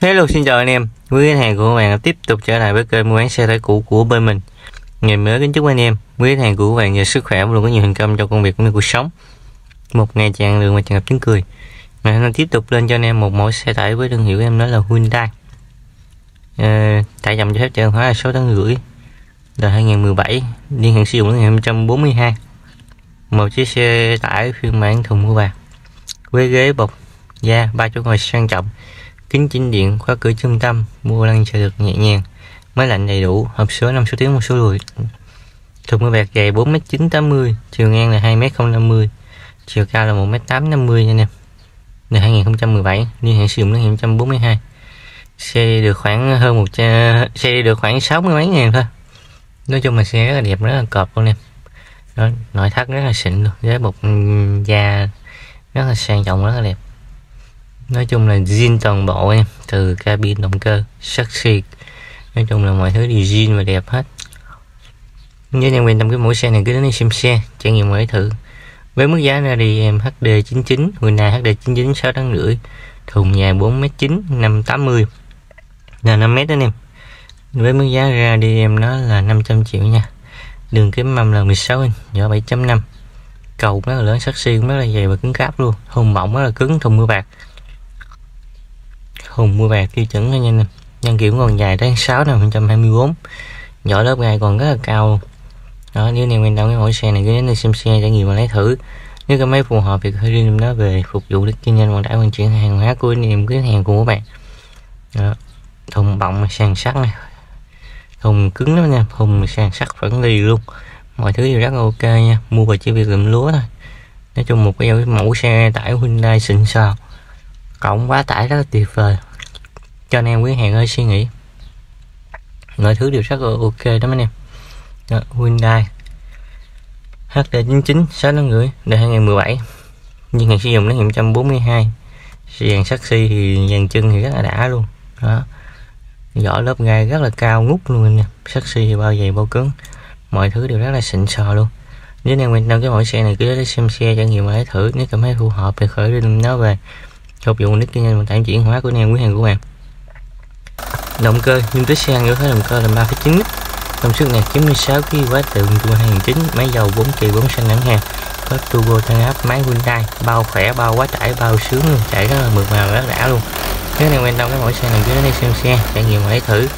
Hello xin chào anh em, quý khách hàng của các bạn tiếp tục trở lại với kênh mua bán xe tải cũ của bên mình. Ngày mới kính chúc anh em, quý khách hàng của các bạn nhờ sức khỏe và luôn có nhiều thành công trong công việc cũng như cuộc sống. Một ngày tràn đường và tràn ngập tiếng cười. Ngày hôm nay tiếp tục lên cho anh em một mẫu xe tải với thương hiệu em nói là Hyundai. À, tải trọng cho phép chở hóa là 6 tấn rưỡi là 2017, niên hạn sử dụng là ngày 142. Một chiếc xe tải phiên bản thùng mua bạc với ghế bọc da ba chỗ ngồi sang trọng kính chỉnh điện khóa cửa trung tâm mua lăng chờ được nhẹ nhàng. Máy lạnh đầy đủ hộp số 5 số tiếng một số lùi. Thùng mưa bạc dày 4 m 980 chiều ngang là 2 m 050 chiều cao là 1 m 850 nha anh em. Là 2017 niên hạn sử dụng đến 2042 xe đi được khoảng hơn một xe đi được khoảng 60 mấy ngàn thôi. Nói chung là xe rất là đẹp rất là cọp luôn em. Đó, nội thất rất là xịn luôn với bột ừ, da rất là sang trọng rất là đẹp nói chung là zin toàn bộ em từ cabin động cơ, sắc nói chung là mọi thứ đều zin và đẹp hết. Nhớ nhân viên tâm cái mẫu xe này cứ đến đây xem xe, trải nghiệm mới thử. Với mức giá ra đi, em HD99 Hyundai HD99 6 tháng rưỡi. Thùng nhà 4m9 580 là 5m đó em. Với mức giá ra đi, em nó là 500 triệu nha. Đường kính mâm là 16 inch, nhỏ 7.5 cầu rất là lớn, sắc xi cũng rất là dày và cứng cáp luôn. Thùng mỏng rất là cứng, thùng mưa bạc hùng mua bạc tiêu chuẩn nha anh em. Nhân kiểu còn dài tới 6 năm 2024 vỏ lớp gai còn rất là cao. Đó, nếu anh em quan tâm cái mẫu xe này, cứ đến đây xem xe trải nghiệm mà lấy thử. Nếu có máy phù hợp thì hơi riêng nó về phục vụ để kinh doanh vận tải vận chuyển hàng hóa của anh em cái hàng của các bạn. Đó. thùng bọng sàn sắt này. Thùng cứng lắm nha thùng sàn sắt vẫn lì luôn. Mọi thứ đều rất là ok nha, mua về chỉ việc lượm lúa thôi. Nói chung một cái mẫu xe tải Hyundai xịn sò cộng quá tải rất là tuyệt vời. Cho anh em quý hàng ơi suy nghĩ. Mọi thứ đều rất là ok đó anh em. Đó, Hyundai HD99 6 năm rưỡi đời 2017 nhưng hàng sử dụng đến 142 dàn sắt thì dàn chân thì rất là đã luôn. Đó. Vỏ lớp gai rất là cao ngút luôn nha em. Xi thì bao dày bao cứng. Mọi thứ đều rất là xịn sò luôn. Nếu anh em quan tâm cái mẫu xe này cứ đến xem xe trải nghiệm mà thử. Nếu cảm thấy phù hợp thì khởi lên nó về cho vụ nick kinh doanh vận chuyển hóa của anh em quý hàng của bạn. Động cơ nhưng tới xe có động cơ là 3,9 lít công suất này 96 kW từ tua 2009 máy dầu 4 kỳ 4 xanh ngắn hàng. Có turbo tăng áp máy Hyundai bao khỏe bao quá tải bao sướng luôn chạy rất là mượt mà rất đã luôn. Nếu anh em quan tâm cái mẫu xe này cứ đến đây xem xe trải nghiệm hãy thử.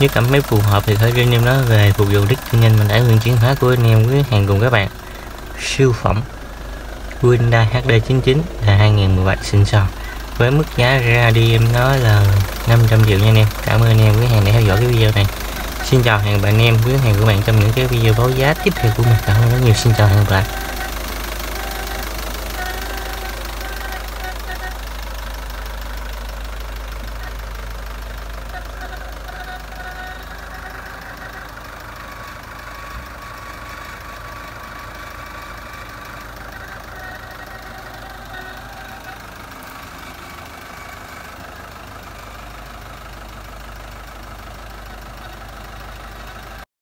Nếu cảm thấy phù hợp thì hãy riêng em nó về phục vụ đích kinh doanh mình đã nguyên chuyển hóa của anh em quý hàng cùng các bạn. Siêu phẩm. Hyundai HD99 là 2017 xịn sò với mức giá ra đi em nói là 500 triệu nha anh em. Cảm ơn anh em quý hàng đã theo dõi cái video này. Xin chào, hẹn bạn em, quý hàng của bạn trong những cái video báo giá tiếp theo của mình. Cảm ơn rất nhiều. Xin chào, hẹn gặp lại.